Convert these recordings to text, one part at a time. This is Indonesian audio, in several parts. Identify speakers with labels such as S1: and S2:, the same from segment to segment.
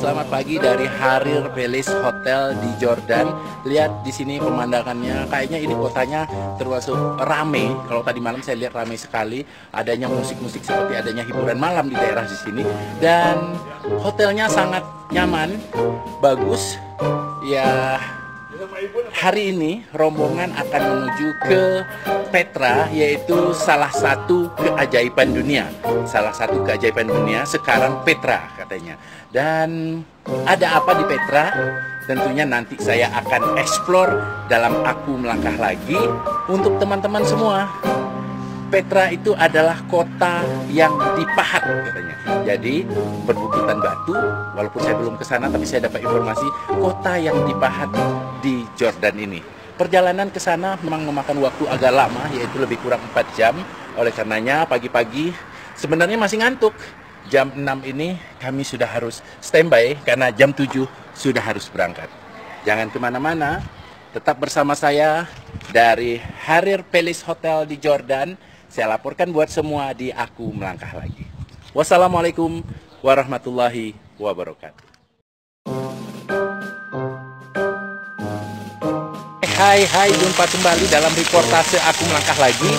S1: selamat pagi dari Harir Palace Hotel di Jordan. Lihat di sini pemandangannya, kayaknya ini kotanya termasuk rame. Kalau tadi malam saya lihat rame sekali, adanya musik-musik seperti adanya hiburan malam di daerah di sini. Dan hotelnya sangat nyaman, bagus. Ya, hari ini rombongan akan menuju ke Petra yaitu salah satu keajaiban dunia. Salah satu keajaiban dunia sekarang Petra katanya. Dan ada apa di Petra? Tentunya nanti saya akan explore dalam aku melangkah lagi untuk teman-teman semua. Petra itu adalah kota yang dipahat katanya. Jadi berbukitan batu, walaupun saya belum ke sana tapi saya dapat informasi kota yang dipahat di Jordan ini. Perjalanan ke sana memang memakan waktu agak lama, yaitu lebih kurang 4 jam. Oleh karenanya pagi-pagi sebenarnya masih ngantuk. Jam 6 ini kami sudah harus standby karena jam 7 sudah harus berangkat. Jangan ke mana-mana, tetap bersama saya dari Harir Palace Hotel di Jordan. Saya laporkan buat semua di Aku Melangkah Lagi. Wassalamualaikum warahmatullahi wabarakatuh. Hai hai jumpa kembali dalam reportase aku melangkah lagi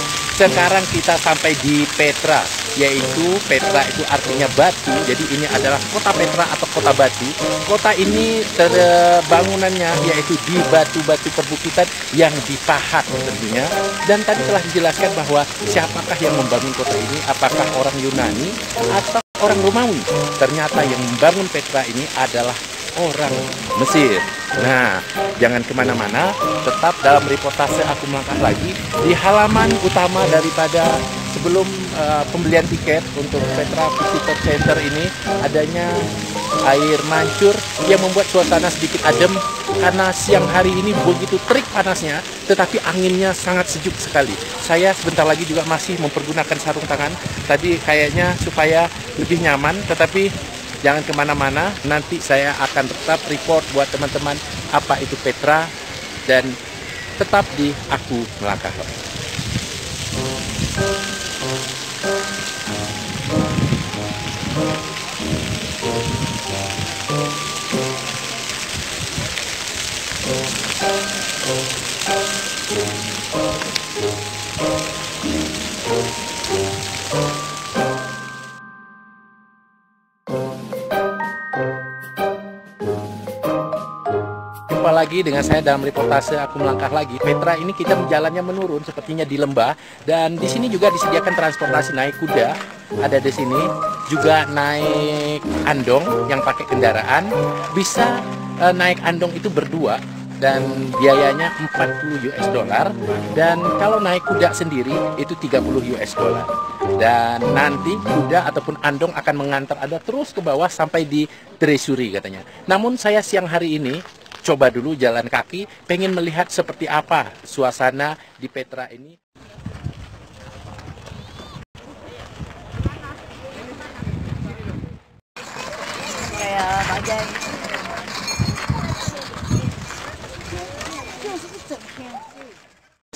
S1: Sekarang kita sampai di Petra Yaitu Petra itu artinya batu. Jadi ini adalah kota Petra atau kota batu. Kota ini terbangunannya yaitu di batu-batu perbukitan yang dipahat tentunya. Dan tadi telah dijelaskan bahwa siapakah yang membangun kota ini? Apakah orang Yunani atau orang Romawi? Ternyata yang membangun Petra ini adalah orang. Mesir. Nah, jangan ke mana-mana, tetap dalam reportase aku melangkah lagi di halaman utama daripada sebelum uh, pembelian tiket untuk Petra Visitor Center ini adanya air mancur yang membuat suasana sedikit adem karena siang hari ini begitu terik panasnya tetapi anginnya sangat sejuk sekali. Saya sebentar lagi juga masih mempergunakan sarung tangan. Tadi kayaknya supaya lebih nyaman tetapi Jangan ke mana-mana, nanti saya akan tetap report buat teman-teman apa itu Petra dan tetap di Aku Melangkah. Lagi dengan saya dalam reportase aku melangkah lagi. Petra ini kita jalannya menurun sepertinya di lembah dan di sini juga disediakan transportasi naik kuda. Ada di sini juga naik andong yang pakai kendaraan. Bisa uh, naik andong itu berdua dan biayanya 40 US dollar dan kalau naik kuda sendiri itu 30 US dollar dan nanti kuda ataupun andong akan mengantar Anda terus ke bawah sampai di Treasury katanya. Namun saya siang hari ini coba dulu jalan kaki, pengen melihat seperti apa suasana di Petra ini.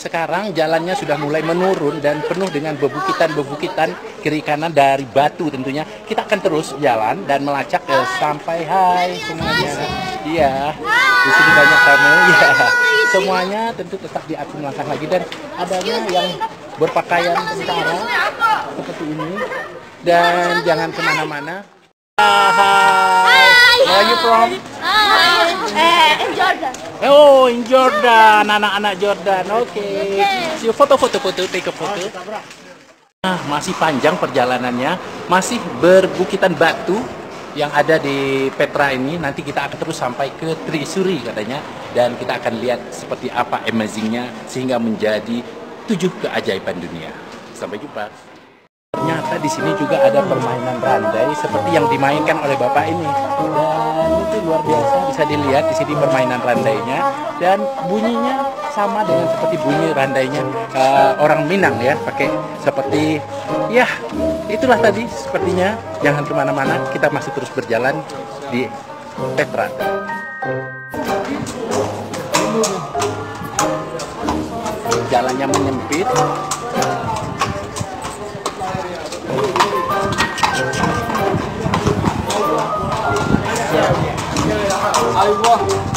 S1: Sekarang jalannya sudah mulai menurun dan penuh dengan bebukitan-bebukitan kiri kanan dari batu tentunya. Kita akan terus jalan dan melacak eh, sampai hai semuanya. Iya, di sini banyak tamu. Iya, semuanya tentu tetap di aku melangkah lagi dan adanya yang berpakaian tentara seperti ini dan jangan ke mana-mana. Hai, where are you from?
S2: Eh, in Jordan.
S1: Oh, in Jordan, anak-anak Jordan. Oke. Okay. Foto-foto, foto, take a foto. Nah, masih panjang perjalanannya, masih berbukitan batu yang ada di Petra ini. Nanti kita akan terus sampai ke Trisuri katanya, dan kita akan lihat seperti apa amazingnya sehingga menjadi tujuh keajaiban dunia. Sampai jumpa. Ternyata di sini juga ada permainan randai seperti yang dimainkan oleh bapak ini. Dan itu luar biasa bisa dilihat di sini permainan randainya dan bunyinya sama dengan seperti bunyi randainya uh, orang Minang ya pakai seperti ya itulah tadi sepertinya. Jangan ke mana-mana kita masih terus berjalan di Petra jalannya menyempit. Ayo.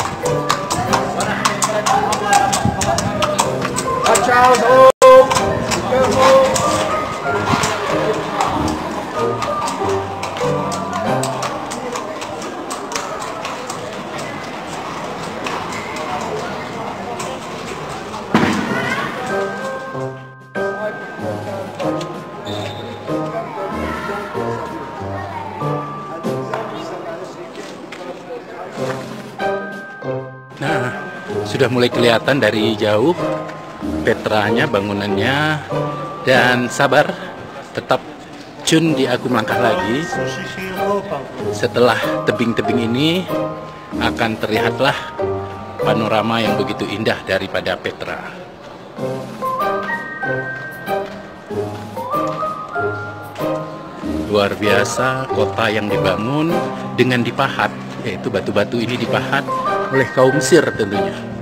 S1: Sudah mulai kelihatan dari jauh Petranya, bangunannya, dan sabar, tetap cun di aku melangkah lagi. Setelah tebing-tebing ini akan terlihatlah panorama yang begitu indah daripada Petra. Luar biasa kota yang dibangun dengan dipahat, yaitu batu-batu ini dipahat oleh kaum Mesir tentunya.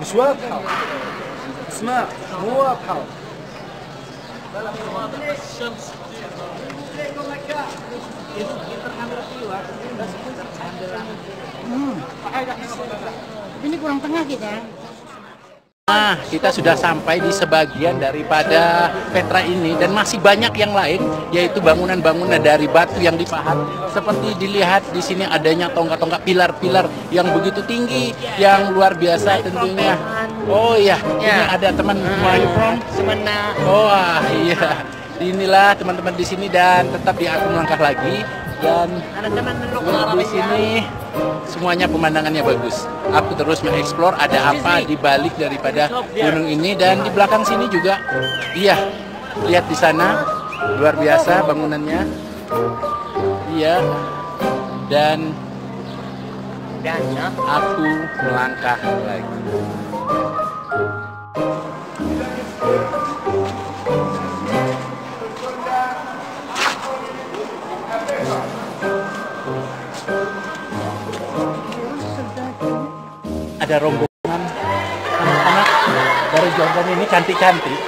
S3: مش واضحة اسماء مو واضحة
S2: Ini kurang tengah kita.
S1: Nah, kita sudah sampai di sebagian daripada Petra ini dan masih banyak yang lain yaitu bangunan-bangunan dari batu yang dipahat. Seperti dilihat di sini adanya tonggak-tonggak pilar-pilar yang begitu tinggi yang luar biasa tentunya. Oh iya, ini ada teman you from?
S2: Sebenarnya
S1: Oh ah, iya. Inilah teman-teman di sini dan tetap di aku melangkah lagi dan di sini semuanya pemandangannya bagus. Aku terus mengeksplor ada apa di balik daripada gunung ini dan di belakang sini juga. Iya, lihat di sana luar biasa bangunannya. Iya. Dan aku melangkah lagi. Ini cantik-cantik.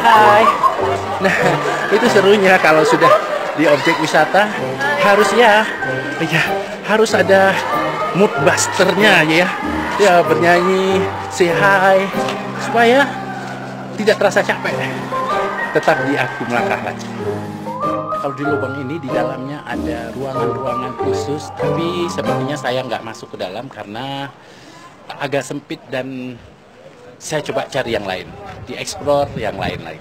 S1: Hai. Nah, itu serunya kalau sudah di objek wisata harus ya, ya harus ada mood busternya ya, ya bernyanyi, say hi, supaya tidak terasa capek. Tetap di aku melangkah lagi. Kalau di lubang ini di dalamnya ada ruangan-ruangan khusus, tapi sepertinya saya nggak masuk ke dalam karena agak sempit dan saya coba cari yang lain, dieksplor yang lain-lain.